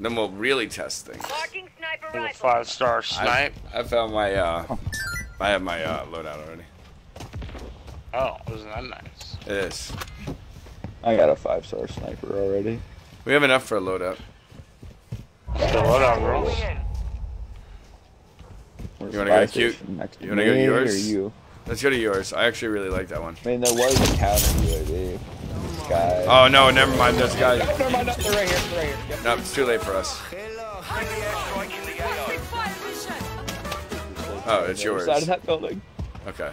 Then we'll really test things. Marking sniper rifle. five star I, snipe. I found my uh, I have my uh, loadout already. Oh, isn't that nice? It is. I got a five star sniper already. We have enough for a loadout. Let's go load out, bro. Moving in. Where's You wanna go to cute? next You wanna go to yours? Or you? Let's go to yours. I actually really like that one. I mean, there was a counter UAV. This guy. Oh no, never mind. This guy. No, never mind. No, they're right here. They're right here. Yep. No, it's too late for us. Oh, it's yours. Side of that building. Okay.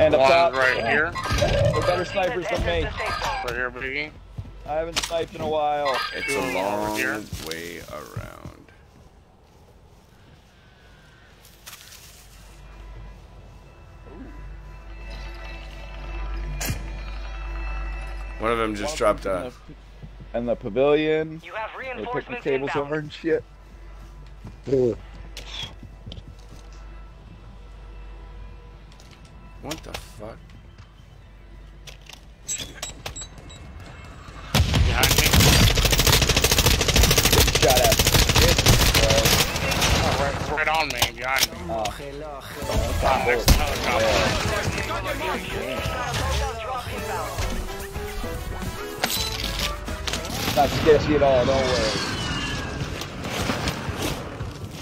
And up One top. right here. They're better snipers than me. Enter the safe zone. Right here, Biggie. I haven't sniped in a while. It's a long here. way around. One of them just dropped a. And the pavilion. You have They picked the reinforcements tables inbound. over and shit. What the fuck? Behind me. Shot at. Oh, right, right on me. Behind me. Oh, next to helicopter. Not sketchy at all. Don't worry.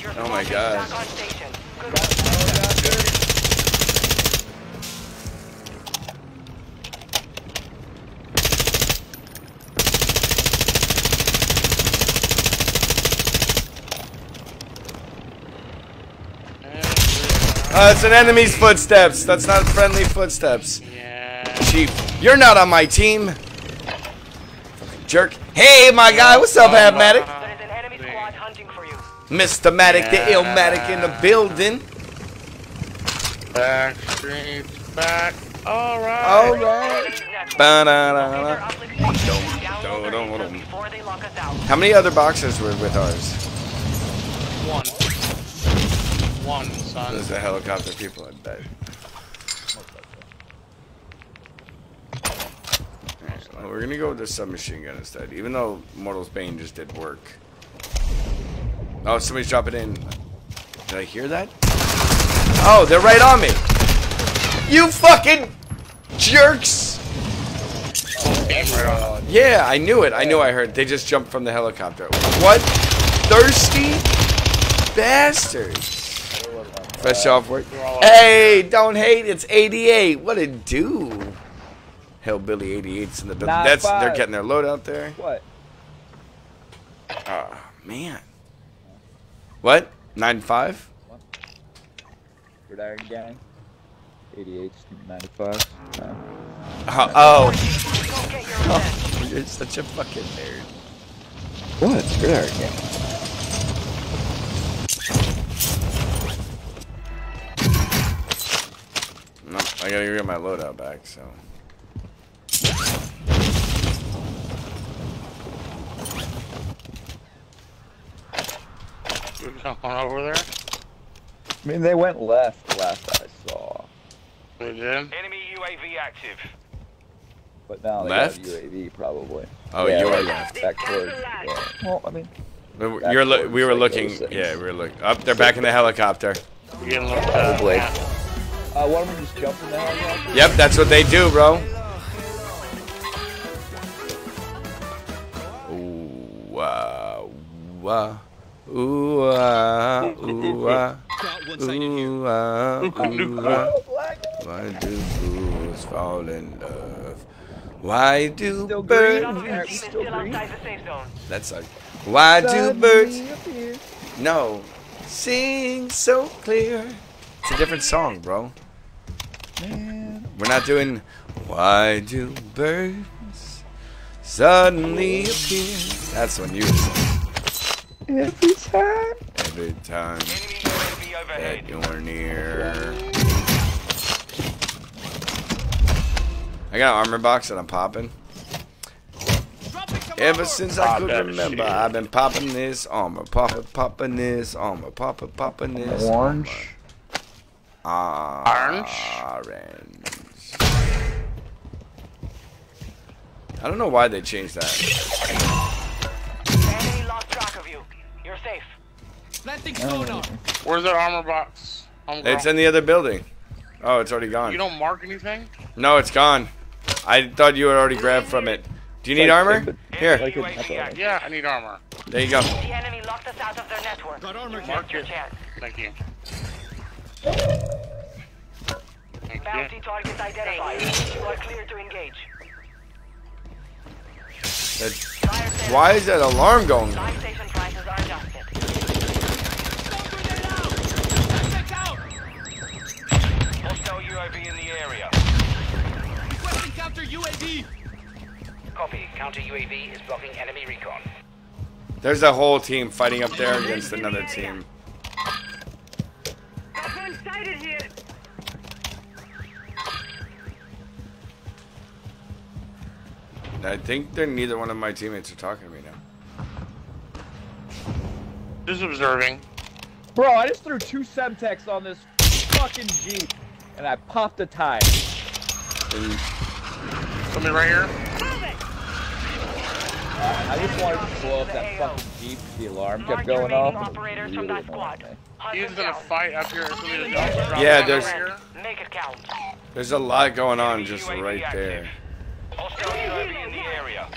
Your Oh my God. back on station. Good work. Uh, it's an enemy's footsteps. That's not friendly footsteps. Yeah. Chief, you're not on my team. Fucking jerk. Hey, my guy. What's up, Havmatic? There is an enemy squad hunting for you. Mr. Matic, the Illmatic in the building. Back streets back. Before they lock us out. How many other boxes were with ours? One. One, son. There's the helicopter people, I bet. Well, we're gonna go with the submachine gun instead, even though Mortal's Bane just did work. Oh, somebody's dropping in. Did I hear that? Oh, they're right on me! You fucking jerks! Yeah, I knew it. I knew I heard. They just jumped from the helicopter. What? Thirsty bastards. Fresh off work. Hey, don't hate. It's 88. What a do? Hellbilly 88's in the building. That's they're getting their load out there. What? Oh man. What? Nine five? Good Iron Gang. 88, 95. No. Oh, oh. Go get your revenge. you're such a fucking nerd. What? Good Iron Gang. No, I gotta get my loadout back. So. You jumping over there? I mean, they went left last I saw. We did. Enemy UAV active. But now they Left? got UAV probably. Oh, yeah, you're left. Back towards. Yeah. Well, I mean, We were- You're lo- towards, we were like, looking. Yeah, we were looking. Up, they're back in the helicopter. You getting looked Probably. at. uh, one of them just jumped in the helicopter. Yep, that's what they do, bro. Ooh, ah, wah. Ooh, ah, ooh, ah. Ooh, ah, ooh, ah. Why do fools fall in love? Why do Still birds? green. Your team Alright, is still still green. the safe zone. That's like, why do birds? appear. No, sing so clear. It's a different song, bro. Man. We're not doing why do birds suddenly appear? That's when you Every time. every time Enemy that you're near. I got an armor box that I'm popping. Ever since I Ah, could remember. I've been popping this armor, popping, popping this armor, popping, popping this Orange. armor. Orange? Orange. I don't know why they changed that. Where's that armor box? Homegirl? It's in the other building. Oh, it's already gone. You don't mark anything? No, it's gone. I thought you had already grabbed from it. Do you need Like, armor? but- Here, Like a, UAV that's all. active. Yeah, I need armor. there you go. The enemy locked us out of their network. Got armor you Mark your chance. Thank you. Thank Bounty you. targets identified. You are clear to engage. That- why is that alarm going? Live station prices are adjusted. Hostile UAV in the area. Copy. Counter UAV is blocking enemy recon. There's a whole team fighting up there against another team. I think they're neither one of my teammates are talking to me now. Just observing. Bro, I just threw two Semtex on this fucking Jeep, and I popped a tire. And Somebody right here. I just wanted to blow up that fucking Jeep. The alarm kept going off. operators from that squad. He's gonna fight up here. Somebody to drop- drop Yeah, there's- Make it count. there's a lot going on just right there. Hostile UAV in the area.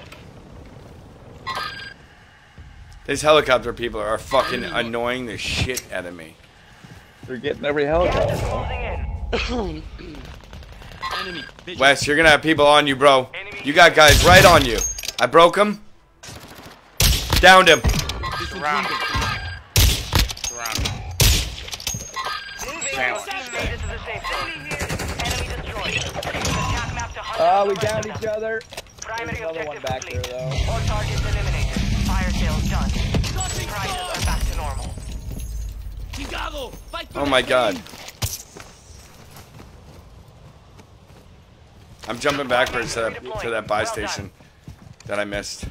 These helicopter people are fucking annoying the shit out of me. They're getting every Gas is helicopter. closing in. Wes, you're gonna have people on you, bro. You got guys right on you. I broke him. Downed him. Surround him. Surround him. Moving. Sandwich. Made it to the safe zone. Enemy destroyed. Use attack map to hunt Uh, we downed each other. Primary There's another one back complete. there, though. All targets eliminated. Fire sales done. Prices are back to normal. Oh my god. I'm jumping backwards to that, to that buy station that I missed.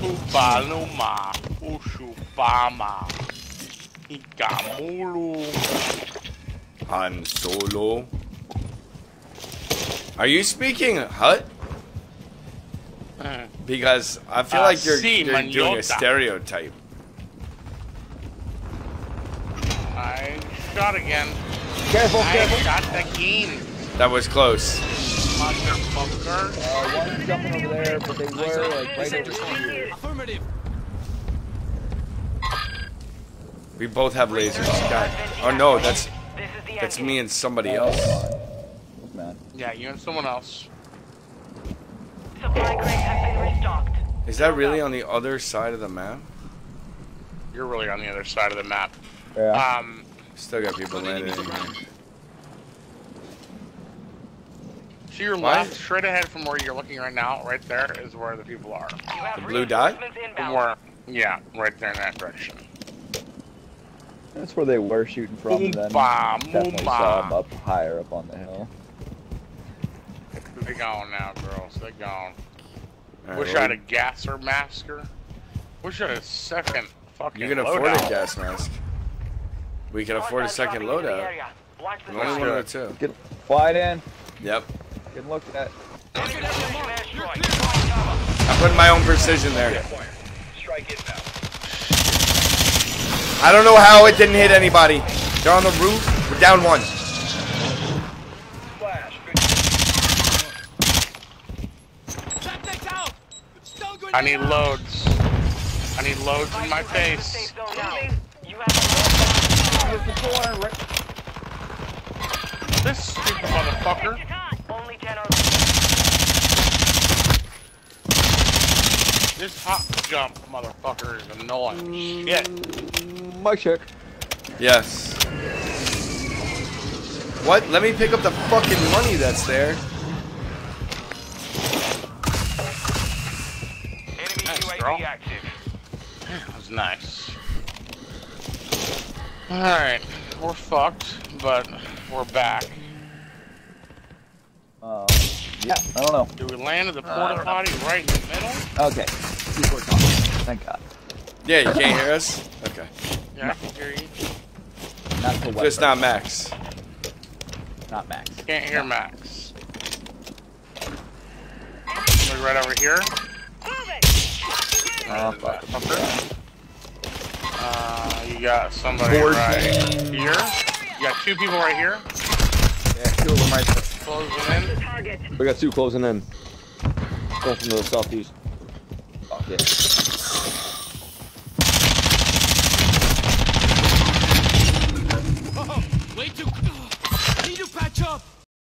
Upaluma. Ushupama. Ikamulu. Han Solo. Are you speaking Hutt? Mm. Because I feel Uh, like you're, si, you're doing a stereotype. I shot again. Careful, I careful. shot again. That was close. Motherfucker. Uh, one's jumping over there, but they were like right over here. We both have lasers. God. Oh no, that's This is the that's me and somebody else. Yeah, you and someone else. Supply crates have been restocked. Is that really on the other side of the map? You're really on the other side of the map. Yeah. Um, Still got people landing in here. to your Why? left, straight ahead from where you're looking right now, right there is where the people are. The blue dot? reinforcements where, yeah, right there in that direction. That's where they were shooting from, and then Oompa, definitely saw them up higher up on the hill. They're gone now, girls. They're gone. Alright, Wish well, I had a gasser masker. Wish I had a second fucking You can afford a gas mask. We can afford a second dropping into the loadout. Watch the only one sky. of the two. Get flight in. Yep. Get looked at. Enemy precision airstrike. Find cover. I'm putting my own precision there. I don't know how it didn't hit anybody. They're on the roof. We're down one. I need loads. I need loads in my face. Safe zone now. You have Here's the corner. Right. This stupid motherfucker. only ten or This hop jump motherfucker is annoying. Shit. My check. Yes. What? Let me pick up the fucking money that's there. enemy Nice, UAV girl. active. That was nice. Alright, we're fucked, but we're back. Yeah, I don't know. Do we land at the porta potty right in the middle? Okay. People talking. Thank God. Yeah, you can't hear us? Okay. Yeah, I can hear you. Not for Just not Max. Not Max. Can't hear Max. Somebody right over here. Oh, fuck. Fucker. Uh, you got somebody Board. right here. You got two people right here. Yeah, two of them right there. Closing in. We got two closing in. Going from the southeast. Fuck yeah.